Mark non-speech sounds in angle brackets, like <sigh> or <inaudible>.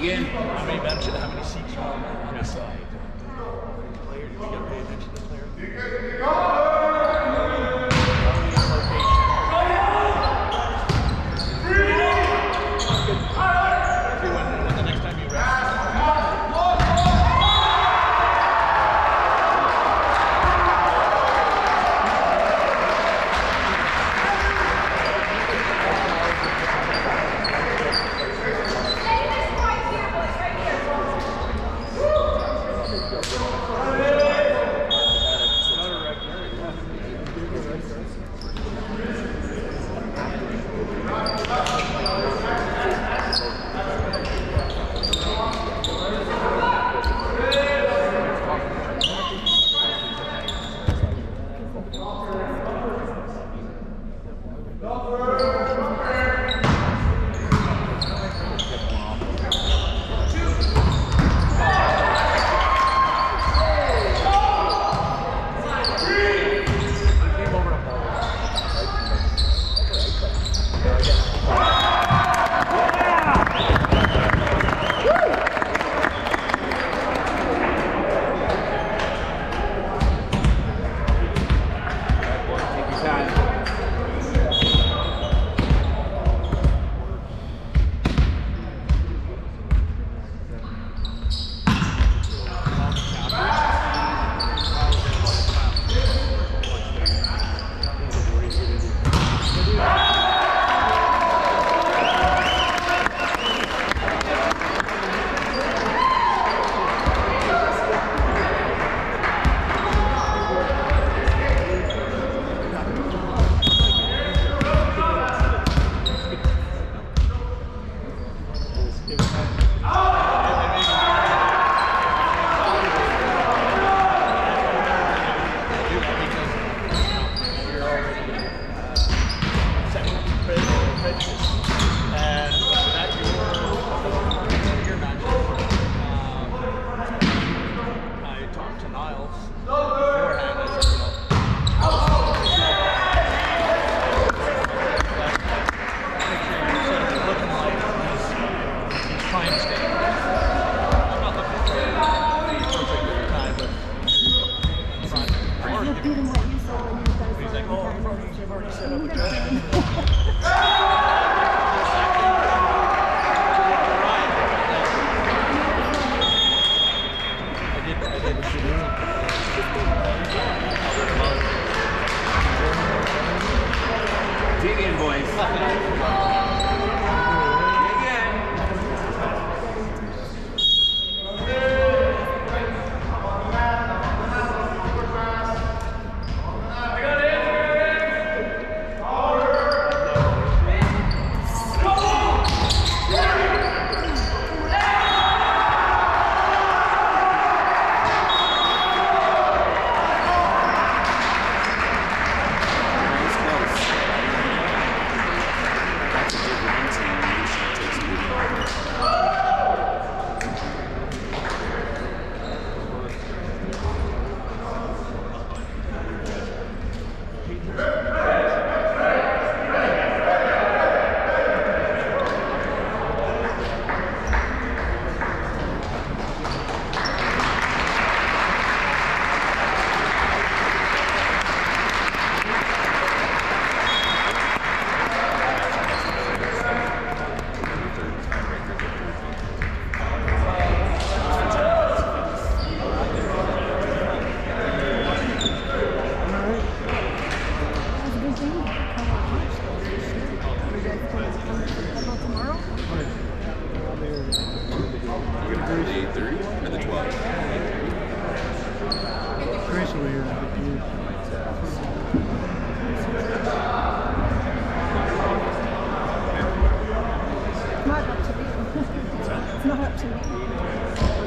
again. How many benches? How many seats are on the side? Player, you got to pay attention to the player. Deviant voice. career <laughs> It's not up to me. Not up to me.